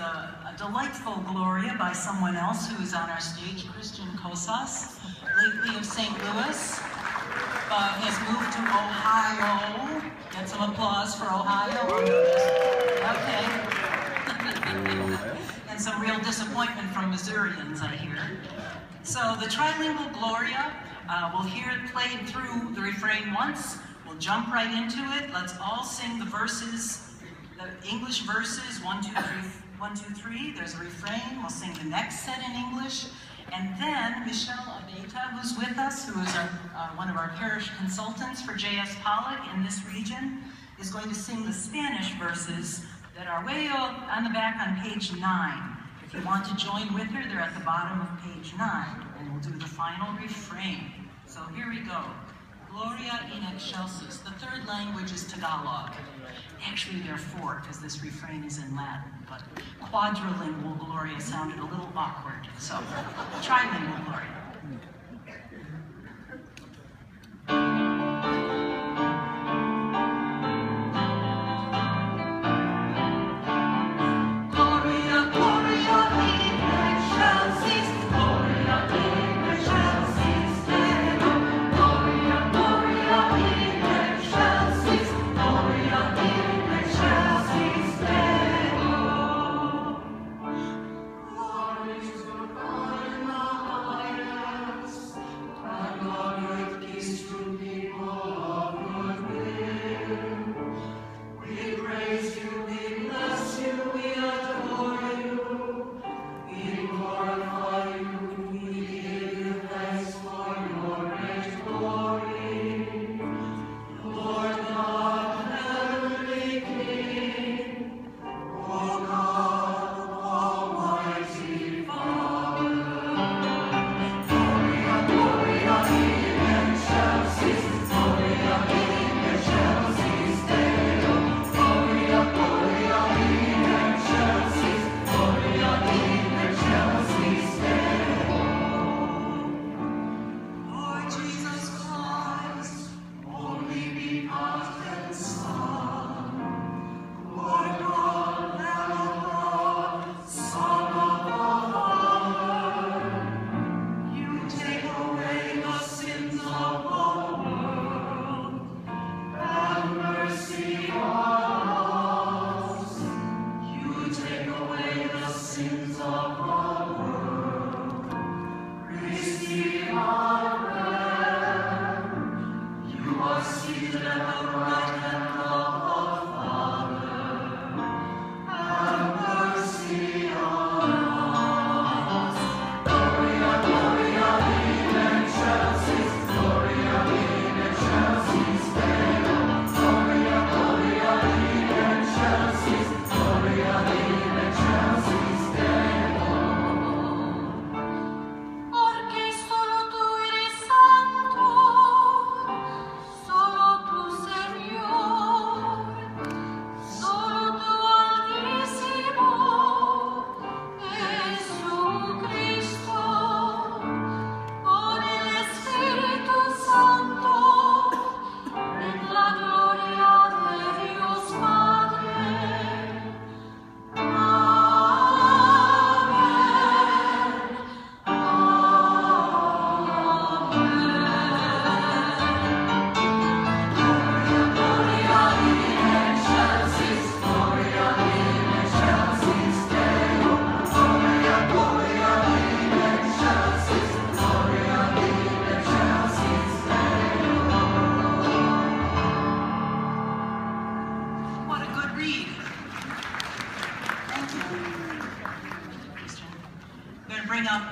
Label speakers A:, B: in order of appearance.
A: a, a, delightful Gloria by someone else who is on our stage, Christian Cosas, lately of St. Louis, uh, has moved to Ohio. Get some applause for Ohio. Okay. and some real disappointment from Missourians, I hear. So the trilingual Gloria, uh, we'll hear it played through the refrain once. We'll jump right into it. Let's all sing the verses the English verses, one, two, three, one, two, three. There's a refrain. We'll sing the next set in English. And then Michelle Abeta, who's with us, who is our, uh, one of our parish consultants for J.S. Paluch in this region, is going to sing the Spanish verses that are way on the back on page nine. If you want to join with her, they're at the bottom of page nine, and we'll do the final refrain. So here we go. Gloria in excelsis. The third language is Tagalog. Actually, there are four, because this refrain is in Latin, but quadrilingual Gloria sounded a little awkward. So, trilingual Gloria. Amen. Reed. Thank you. I'm going to bring up